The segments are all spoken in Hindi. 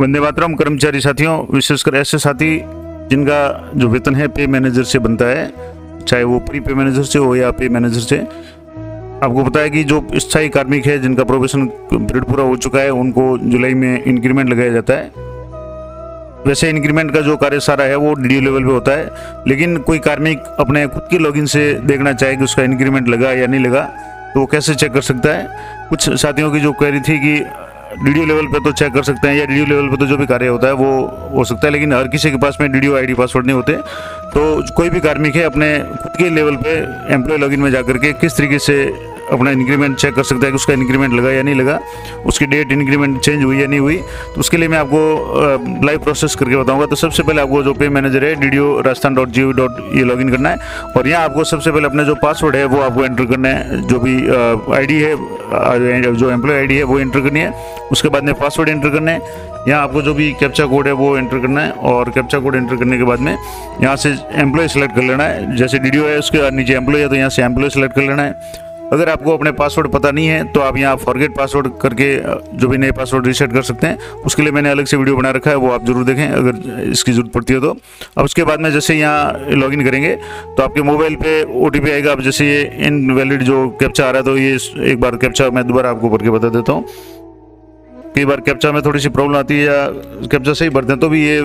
वंदे मातरम कर्मचारी साथियों, विशेषकर ऐसे साथी जिनका जो वेतन है पे मैनेजर से बनता है, चाहे वो प्री पे मैनेजर से हो या पे मैनेजर से, आपको पता है कि जो स्थायी कार्मिक है, जिनका प्रोफेशन पीरियड पूरा हो चुका है, उनको जुलाई में इंक्रीमेंट लगाया जाता है। वैसे इंक्रीमेंट का जो कार्य सारा है, वो डी लेवल पे होता है, लेकिन कोई कार्मिक अपने खुद के लॉगिन से देखना चाहे कि उसका इंक्रीमेंट लगा या नहीं लगा तो वो कैसे चेक कर सकता है? कुछ साथियों की जो क्वेरी थी कि डी लेवल पे तो चेक कर सकते हैं या डी लेवल पे तो जो भी कार्य होता है वो हो सकता है, लेकिन हर किसी के पास में डी आईडी पासवर्ड नहीं होते। तो कोई भी कार्मिक है अपने खुद के लेवल पे एम्प्लॉय लॉगिन में जाकर के किस तरीके से अपना इंक्रीमेंट चेक कर सकता है कि उसका इंक्रीमेंट लगा या नहीं लगा, उसकी डेट इंक्रीमेंट चेंज हुई या नहीं हुई तो उसके लिए मैं आपको लाइव प्रोसेस करके बताऊँगा। तो सबसे पहले आपको जो पे मैनेजर है D Rajasthan dot G dot ये लॉग करना है और यहाँ आपको सबसे पहले अपना जो पासवर्ड है, वो आपको एंटर करना है। जो भी आईडी है जो एम्प्लॉय आईडी है, वो एंटर करनी है। उसके बाद में पासवर्ड एंटर करना है। यहाँ आपको जो भी कैप्चा कोड है, वो एंटर करना है और कैप्चा कोड एंटर करने के बाद में यहाँ से एम्प्लॉय सेलेक्ट कर लेना है। जैसे डी है, उसके नीचे एम्प्लॉय है तो यहाँ से एम्प्लॉय सेलेक्ट कर लेना है। अगर आपको अपने पासवर्ड पता नहीं है तो आप यहाँ फॉरगेट पासवर्ड करके जो भी नए पासवर्ड रीसेट कर सकते हैं। उसके लिए मैंने अलग से वीडियो बना रखा है, वो आप ज़रूर देखें, अगर इसकी ज़रूरत पड़ती है तो। अब उसके बाद में जैसे यहाँ लॉगिन करेंगे तो आपके मोबाइल पे ओटीपी आएगा। आप जैसे ये इनवैलिड जो कैप्चा आ रहा है तो ये एक बार कैप्चा मैं दोबारा आपको भर के बता देता हूँ। कई बार कैप्चा में थोड़ी सी प्रॉब्लम आती है या कैप्चा सही भरते हैं तो भी ये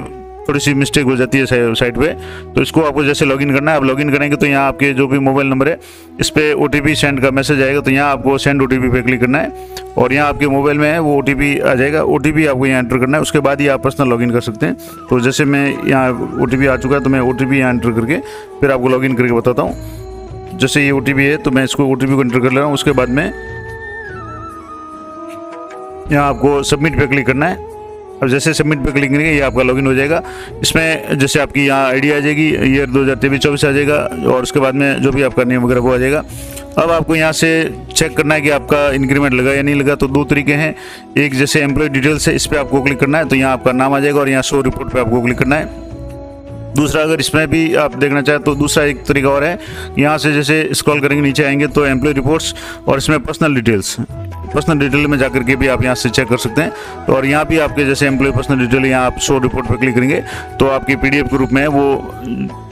थोड़ी सी मिस्टेक हो जाती है साइट पे। तो इसको आपको जैसे लॉगिन करना है, आप लॉगिन करेंगे तो यहाँ आपके जो भी मोबाइल नंबर है, इस पर ओ सेंड का मैसेज आएगा तो यहाँ आपको सेंड ओटीपी पे क्लिक करना है। और यहाँ आपके मोबाइल में है, वो ओटीपी आ जाएगा ओटीपी आपको यहाँ एंटर करना है, उसके बाद ही आप पर्सनल लॉगिन कर सकते हैं। तो जैसे मैं यहाँ ओ आ चुका है तो मैं ओ टी यहाँ एंटर करके फिर आपको लॉगिन करके बताता हूँ। जैसे ये ओटीपी है तो मैं इसको ओटीपी को एंटर कर ले रहा हूँ, उसके बाद में यहाँ आपको सबमिट पे क्लिक करना है। अब जैसे सबमिट पर क्लिक करेंगे, ये आपका लॉगिन हो जाएगा। इसमें जैसे आपकी यहाँ आईडी आ जाएगी ईयर दो हज़ार तेईस चौबीस आ जाएगा, और उसके बाद में जो भी आपका नियम वगैरह वो आ जाएगा। अब आपको यहाँ से चेक करना है कि आपका इंक्रीमेंट लगा या नहीं लगा तो दो तरीके हैं। एक जैसे एम्प्लॉय डिटेल्स है, इस पर आपको क्लिक करना है तो यहाँ आपका नाम आ जाएगा और यहाँ शो रिपोर्ट पर आपको क्लिक करना है। दूसरा, अगर इसमें भी आप देखना चाहें तो दूसरा एक तरीका और है। यहाँ से जैसे स्क्रॉल करेंगे, नीचे आएँगे तो एम्प्लॉय रिपोर्ट्स और इसमें पर्सनल डिटेल्स पर्सनल डिटेल में जाकर के भी आप यहाँ से चेक कर सकते हैं। तो और यहाँ भी आपके जैसे एम्प्लॉय पर्सनल डिटेल यहाँ आप शो रिपोर्ट पर क्लिक करेंगे तो आपकी पीडीएफ के रूप में वो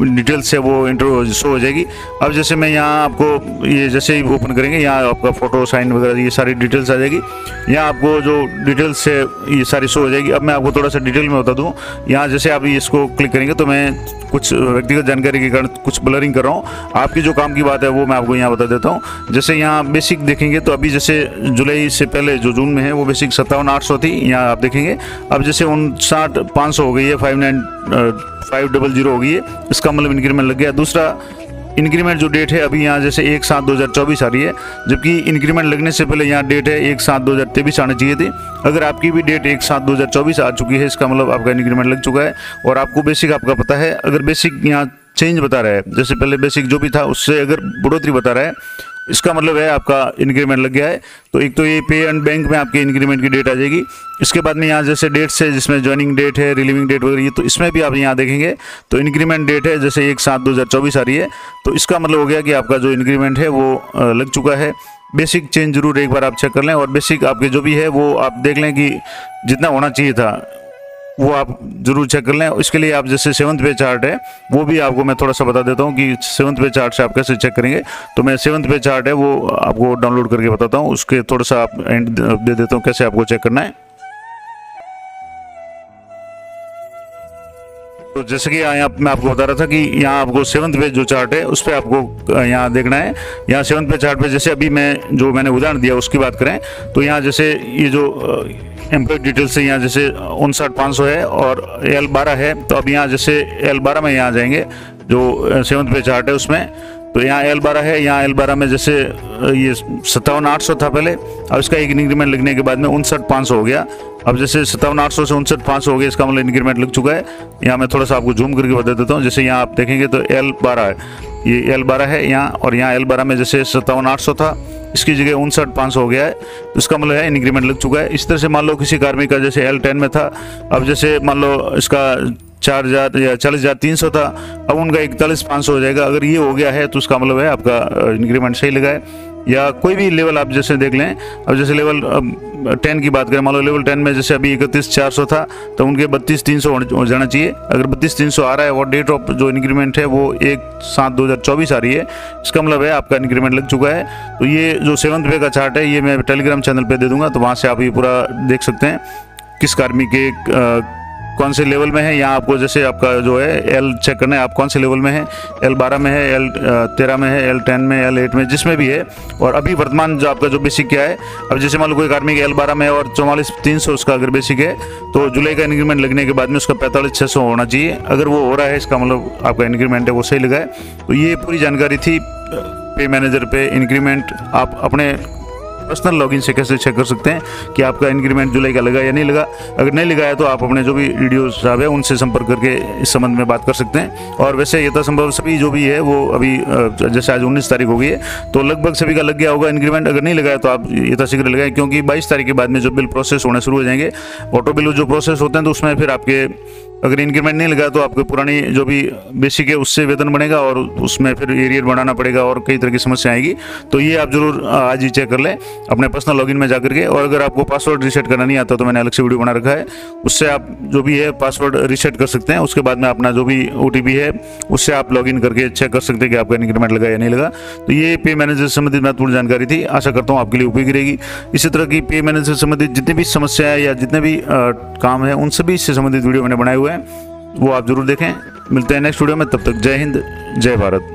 डिटेल्स से वो इंटर शो हो जाएगी। अब जैसे मैं यहाँ आपको ये जैसे ही ओपन करेंगे, यहाँ आपका फ़ोटो साइन वगैरह, ये सारी डिटेल्स आ जाएगी। यहाँ आपको जो डिटेल्स से ये सारी शो हो जाएगी। अब मैं आपको थोड़ा सा डिटेल में बता दूँ। यहाँ जैसे आप इसको क्लिक करेंगे तो मैं कुछ व्यक्तिगत जानकारी के कारण कुछ ब्लरिंग कर रहा हूँ। आपकी जो काम की बात है, वो मैं आपको यहाँ बता देता हूँ। जैसे यहाँ बेसिक देखेंगे तो अभी जैसे जुलाई से पहले जो जून में है, वो बेसिक सत्तावन आठ सौ थी। यहाँ आप देखेंगे। अब जैसे उनसाठ पाँच सौ हो गई है five nine five double zero हो गई है इसका मतलब इंक्रीमेंट लग गया। दूसरा इंक्रीमेंट जो डेट है, अभी यहाँ जैसे एक सात दो हज़ार चौबीस आ रही है, जबकि इंक्रीमेंट लगने से पहले यहाँ डेट है एक सात दो हज़ार तेईस आनी चाहिए थी। अगर आपकी भी डेट एक सात दो हज़ार चौबीस आ चुकी है, इसका मतलब आपका इंक्रीमेंट लग चुका है, और आपको बेसिक आपका पता है। अगर बेसिक यहाँ चेंज बता रहा है, जैसे पहले बेसिक जो भी था, उससे अगर बढ़ोतरी बता रहा है इसका मतलब है आपका इंक्रीमेंट लग गया है। तो एक तो ये पे एंड बैंक में आपके इंक्रीमेंट की डेट आ जाएगी। इसके बाद में यहाँ जैसे डेट्स है, जिसमें ज्वाइनिंग डेट है रिलीविंग डेट वगैरह तो इसमें भी आप यहाँ देखेंगे। तो इंक्रीमेंट डेट है, जैसे एक सात दो आ रही है। तो इसका मतलब हो गया कि आपका जो इंक्रीमेंट है, वो लग चुका है। बेसिक चेंज ज़रूर एक बार आप चेक कर लें और बेसिक आपके जो भी है, वो आप देख लें कि जितना होना चाहिए था। वो आप ज़रूर चेक कर लें। इसके लिए आप जैसे सेवन्थ पे चार्ट है, वो भी आपको मैं थोड़ा सा बता देता हूँ कि सेवन्थ पे चार्ट से आप कैसे चेक करेंगे। तो मैं सेवन्थ पे चार्ट है, वो आपको डाउनलोड करके बताता हूँ। उसके थोड़ा सा आप एंड दे देता हूँ कैसे आपको चेक करना है। तो जैसे कि यहाँ मैं आपको बता रहा था कि यहाँ आपको सेवन्थ पे जो चार्ट है, उस पर आपको यहाँ देखना है। यहाँ सेवन्थ पे चार्ट पे जैसे अभी मैं, जो मैंने उदाहरण दिया, उसकी बात करें तो यहाँ जैसे ये जो एम्प्लॉय डिटेल से यहाँ जैसे उनसठ पाँच सौ है और एल बारह है तो अब यहाँ जैसे एल बारह में यहाँ जाएँगे, जो सेवन्थ पे चार्ट है उसमें। तो यहाँ एल बारह है, यहाँ एल बारह में जैसे ये सत्तावन आठ सौ था पहले, अब इसका एक इंक्रीमेंट लिखने के बाद में उनसठ पाँच सौ हो गया। अब जैसे सत्तावन आठ सौ से उनसठ पाँच सौ हो गया, इसका मतलब इंक्रीमेंट लग चुका है। यहाँ मैं थोड़ा सा आपको जूम करके बता देता हूँ, जैसे यहाँ आप देखेंगे तो एल बारह है, ये एल बारह है यहाँ, और यहाँ एल बारह में जैसे सत्तावन आठ सौ था। इसकी जगह उनसठ पाँच हो गया है। तो इसका मतलब है इंक्रीमेंट लग चुका है। इस तरह से मान लो किसी कार्मिक का, जैसे एल टेन में था, अब जैसे मान लो इसका चार हज़ार या चालीस हज़ार तीन सौ था, अब उनका इकतालीस पाँच सौ हो जाएगा। अगर ये हो गया है तो उसका मतलब है आपका इंक्रीमेंट सही लगा है। या कोई भी लेवल आप जैसे देख लें, अब जैसे लेवल टेन की बात करें, मान लो लेवल टेन में जैसे अभी इकतीस चार सौ था तो उनके बत्तीस तीन सौ जाना चाहिए। अगर बत्तीस तीन सौ आ रहा है, और डेट ऑफ़ जो इंक्रीमेंट है, वो एक सात दो हज़ार चौबीस आ रही है, इसका मतलब है आपका इंक्रीमेंट लग चुका है। तो ये जो सेवन्थ पे का चार्ट है, ये मैं टेलीग्राम चैनल पर दे दूँगा तो वहाँ से आप ये पूरा देख सकते हैं, किस कार्मी के कौन से लेवल में है? यहाँ आपको जैसे आपका जो है एल चेक करना है, आप कौन से लेवल में है? एल बारह में है एल तेरह में है एल टेन में एल एट में, जिसमें भी है। और अभी वर्तमान जो आपका जो बेसिक क्या है, अब जैसे मान लो कोई आर्मी एल बारह में और चौवालीस तीन सौ उसका अगर बेसिक है तो जुलाई का इंक्रीमेंट लगने के बाद में उसका पैंतालीस छः सौ होना चाहिए। अगर वो हो रहा है, इसका मतलब आपका इंक्रीमेंट है, वो सही लगा है। तो ये पूरी जानकारी थी पे मैनेजर पे इंक्रीमेंट आप अपने पर्सनल लॉगिन से कैसे चेक कर सकते हैं कि आपका इंक्रीमेंट जुलाई का लगा या नहीं लगा? अगर नहीं लगाया तो आप अपने जो भी वीडियो साहब है, उनसे संपर्क करके इस संबंध में बात कर सकते हैं। और वैसे यथासंभव सभी जो भी है, वो अभी जैसे आज उन्नीस तारीख हो गई है तो लगभग सभी का लग गया होगा इंक्रीमेंट अगर नहीं लगाया तो आप यथाशीघ्र लगाएँ, क्योंकि बाईस तारीख के बाद में जो बिल प्रोसेस होने शुरू हो जाएँगे ऑटो बिल जो प्रोसेस होते हैं तो उसमें फिर आपके अगर इंक्रीमेंट नहीं लगा तो आपको पुरानी जो भी बेसिक है, उससे वेतन बनेगा और उसमें फिर एरियर बढ़ाना पड़ेगा और कई तरह की समस्या आएगी। तो ये आप ज़रूर आज ही चेक कर लें, अपने पर्सनल लॉगिन में जाकर के। और अगर आपको पासवर्ड रीसेट करना नहीं आता तो मैंने अलग से वीडियो बना रखा है। उससे आप जो भी है पासवर्ड रीसेट कर सकते हैं। उसके बाद में अपना जो भी ओटीपी है, उससे आप लॉग करके चेक कर सकते हैं कि आपका इंक्रीमेंट लगा या नहीं लगा। तो ये पे मैनेजर से संबंधित महत्वपूर्ण जानकारी थी। आशा करता हूँ आपके लिए उपयोगी रहेगी। इसी तरह की पे मैनेजर से संबंधित जितनी भी समस्या है या जितने भी काम है, उन सभी से संबंधित वीडियो मैंने बनाए हैं। वो आप ज़रूर देखें। मिलते हैं नेक्स्ट वीडियो में। तब तक जय हिंद, जय भारत।